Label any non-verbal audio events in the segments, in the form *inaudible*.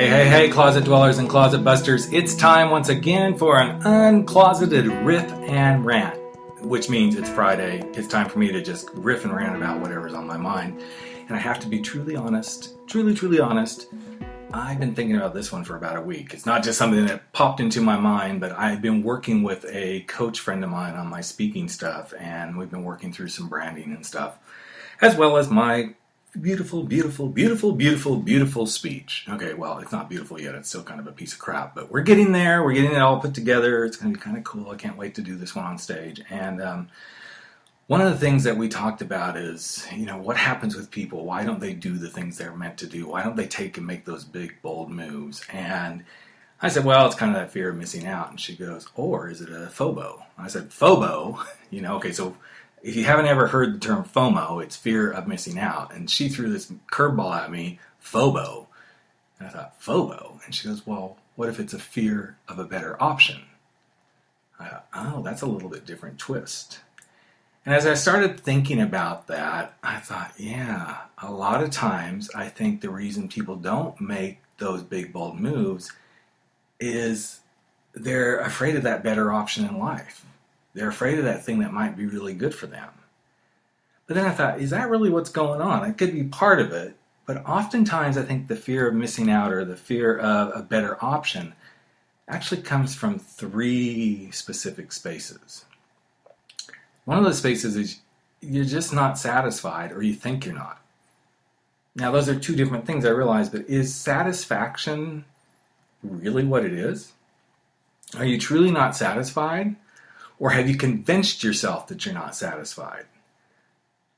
Hey, hey, hey, closet dwellers and closet busters. It's time once again for an uncloseted riff and rant, which means it's Friday. It's time for me to just riff and rant about whatever's on my mind. And I have to be truly honest, truly, truly honest. I've been thinking about this one for about a week. It's not just something that popped into my mind, but I've been working with a coach friend of mine on my speaking stuff, and we've been working through some branding and stuff, as well as my beautiful, beautiful, beautiful, beautiful, beautiful speech. Okay, well, it's not beautiful yet. It's still kind of a piece of crap, but we're getting there. We're getting it all put together. It's going to be kind of cool. I can't wait to do this one on stage. And um, one of the things that we talked about is, you know, what happens with people? Why don't they do the things they're meant to do? Why don't they take and make those big, bold moves? And I said, well, it's kind of that fear of missing out. And she goes, or is it a FOBO? I said, FOBO? *laughs* You know, okay, so if you haven't ever heard the term FOMO, it's fear of missing out. And she threw this curveball at me, FOBO. And I thought, FOBO? And she goes, well, what if it's a fear of a better option? I thought, oh, that's a little bit different twist. And as I started thinking about that, I thought, yeah, a lot of times I think the reason people don't make those big, bold moves is they're afraid of that better option in life. They're afraid of that thing that might be really good for them. But then I thought, is that really what's going on? It could be part of it, but oftentimes I think the fear of missing out or the fear of a better option actually comes from three specific spaces. One of those spaces is you're just not satisfied or you think you're not. Now, those are two different things I realize, but is satisfaction really what it is? Are you truly not satisfied? Or have you convinced yourself that you're not satisfied?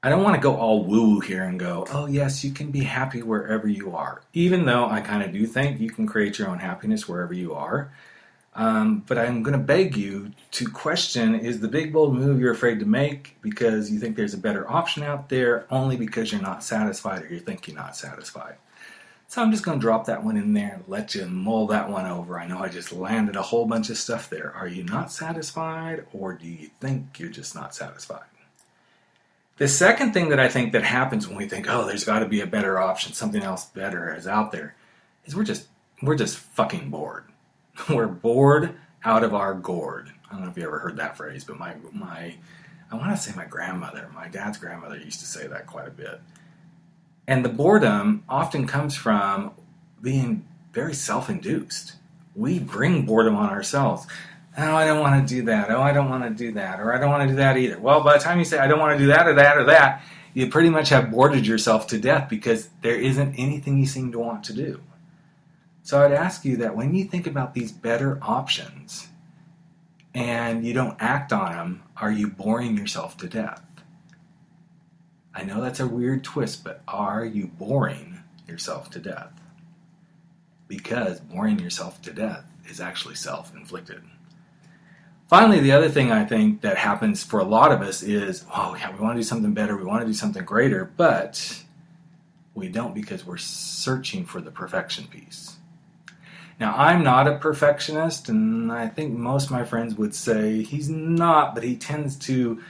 I don't want to go all woo woo here and go, oh, yes, you can be happy wherever you are. Even though I kind of do think you can create your own happiness wherever you are. Um, but I'm going to beg you to question is the big bold move you're afraid to make because you think there's a better option out there only because you're not satisfied or you think you're not satisfied? So I'm just going to drop that one in there let you mull that one over. I know I just landed a whole bunch of stuff there. Are you not satisfied or do you think you're just not satisfied? The second thing that I think that happens when we think, "Oh, there's got to be a better option, something else better is out there," is we're just we're just fucking bored. *laughs* we're bored out of our gourd. I don't know if you ever heard that phrase, but my my I want to say my grandmother, my dad's grandmother used to say that quite a bit and the boredom often comes from being very self induced. We bring boredom on ourselves. Oh, I don't want to do that. Oh, I don't want to do that. Or I don't want to do that either. Well, by the time you say, I don't want to do that or that or that, you pretty much have boarded yourself to death because there isn't anything you seem to want to do. So I'd ask you that when you think about these better options and you don't act on them, are you boring yourself to death? I know that's a weird twist, but are you boring yourself to death? Because boring yourself to death is actually self inflicted. Finally, the other thing I think that happens for a lot of us is, oh, yeah, we want to do something better, we want to do something greater, but we don't because we're searching for the perfection piece. Now, I'm not a perfectionist, and I think most my friends would say he's not, but he tends to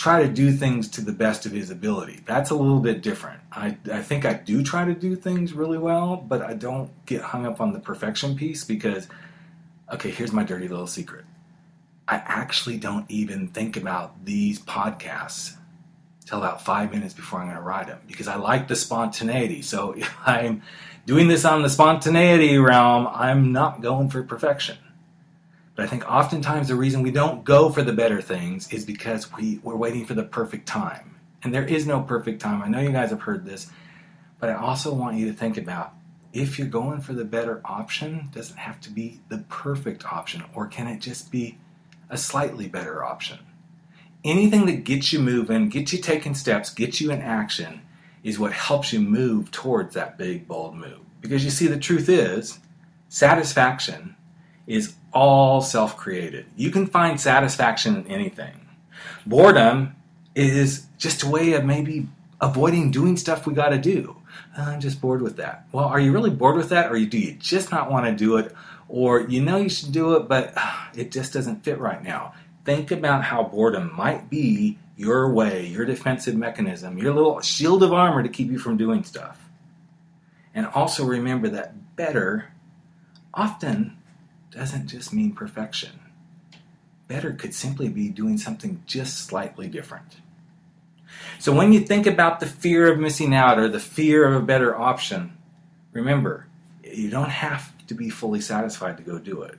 try to do things to the best of his ability. That's a little bit different. I, I think I do try to do things really well, but I don't get hung up on the perfection piece because, okay, here's my dirty little secret. I actually don't even think about these podcasts till about five minutes before I'm going to write them because I like the spontaneity. So *laughs* if I'm doing this on the spontaneity realm, I'm not going for perfection. But I think oftentimes the reason we don't go for the better things is because we, we're waiting for the perfect time. And there is no perfect time. I know you guys have heard this, but I also want you to think about if you're going for the better option, does it have to be the perfect option, or can it just be a slightly better option? Anything that gets you moving, gets you taking steps, gets you in action is what helps you move towards that big, bold move. Because you see, the truth is, satisfaction is all self created. You can find satisfaction in anything. Boredom is just a way of maybe avoiding doing stuff we got to do. Uh, I'm just bored with that. Well, are you really bored with that, or do you just not want to do it, or you know you should do it, but *sighs* it just doesn't fit right now? Think about how boredom might be your way, your defensive mechanism, your little shield of armor to keep you from doing stuff. And also remember that better often doesn't just mean perfection. Better could simply be doing something just slightly different. So when you think about the fear of missing out or the fear of a better option, remember, you don't have to be fully satisfied to go do it.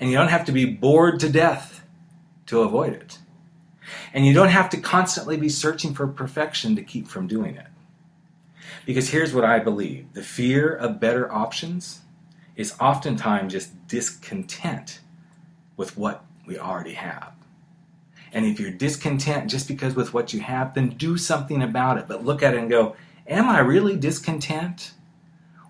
And you don't have to be bored to death to avoid it. And you don't have to constantly be searching for perfection to keep from doing it. Because here's what I believe the fear of better options is oftentimes just discontent with what we already have. And if you're discontent just because with what you have, then do something about it. But look at it and go, Am I really discontent?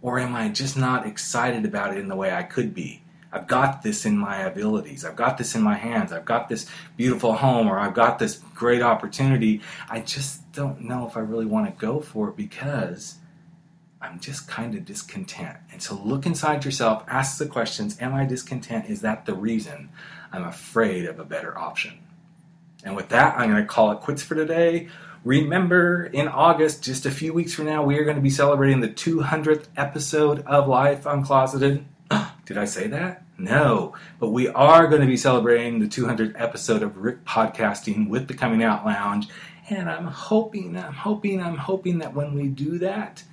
Or am I just not excited about it in the way I could be? I've got this in my abilities. I've got this in my hands. I've got this beautiful home or I've got this great opportunity. I just don't know if I really want to go for it because I'm just kind of discontent. And so look inside yourself, ask the questions Am I discontent? Is that the reason I'm afraid of a better option? And with that, I'm going to call it quits for today. Remember, in August, just a few weeks from now, we are going to be celebrating the 200th episode of Life Uncloseted. *clears throat* Did I say that? No. But we are going to be celebrating the 200th episode of Rick Podcasting with the Coming Out Lounge. And I'm hoping, I'm hoping, I'm hoping that when we do that,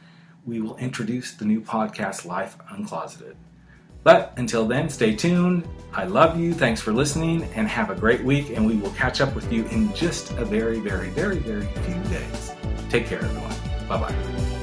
we will introduce the new podcast, Life Uncloseted. But until then, stay tuned. I love you. Thanks for listening and have a great week. And we will catch up with you in just a very, very, very, very few days. Take care, everyone. Bye bye.